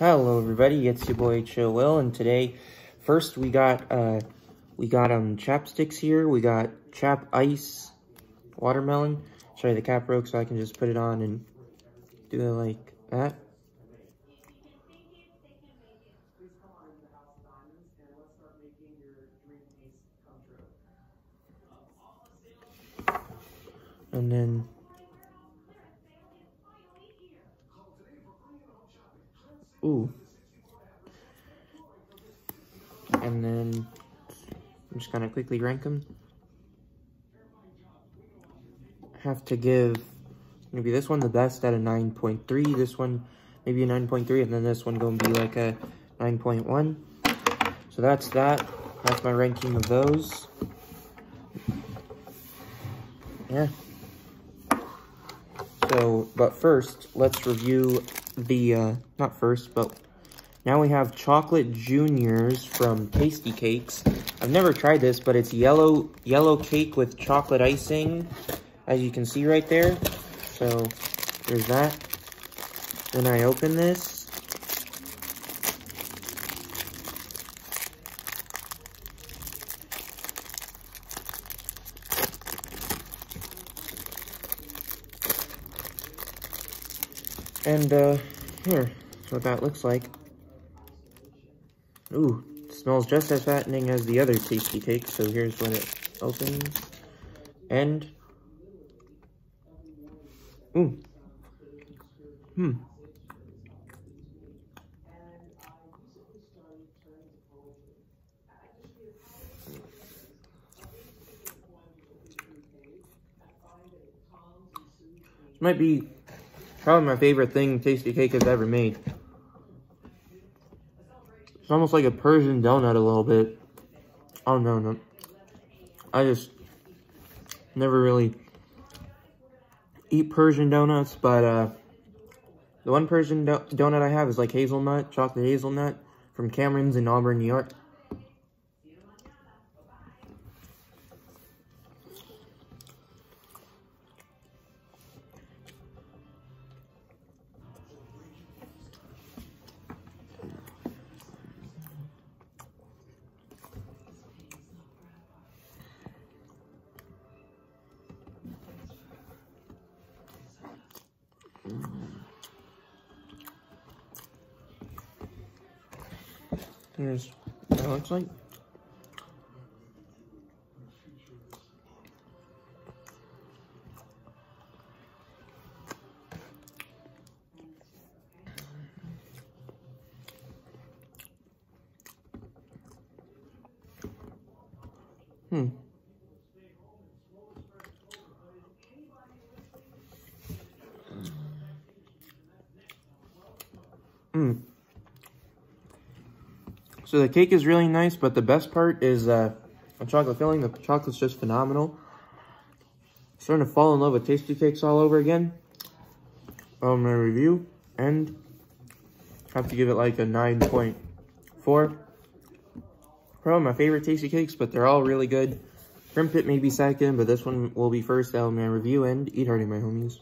Hello everybody, it's your boy Chill Will, and today, first we got, uh, we got, um, chapsticks here, we got chap ice watermelon, you the cap broke so I can just put it on and do it like that. And then Ooh. And then I'm just gonna quickly rank them. Have to give maybe this one the best at a 9.3, this one maybe a 9.3, and then this one gonna be like a 9.1. So that's that. That's my ranking of those. Yeah. So, but first, let's review the, uh, not first, but now we have chocolate juniors from Tastykakes. I've never tried this, but it's yellow, yellow cake with chocolate icing, as you can see right there. So, there's that. When I open this, And, uh, here, that's what that looks like. Ooh, smells just as fattening as the other Tastykake, so here's when it opens. And, ooh, hmm. Might be Probably my favorite thing Tastykake has ever made. It's almost like a Persian donut a little bit. Oh, no, no. I just never really eat Persian donuts, but uh, the one Persian do donut I have is like hazelnut, chocolate hazelnut from Cameron's in Auburn, New York. Here's what it looks like. Hmm. Mm. So the cake is really nice, but the best part is uh, the chocolate filling. The chocolate's just phenomenal. Starting to fall in love with Tastykakes all over again. Um, my review, and have to give it like a 9.4. Probably my favorite Tastykakes, but they're all really good. Krimpet may be second, but this one will be first. That will my review, and eat hearty, my homies.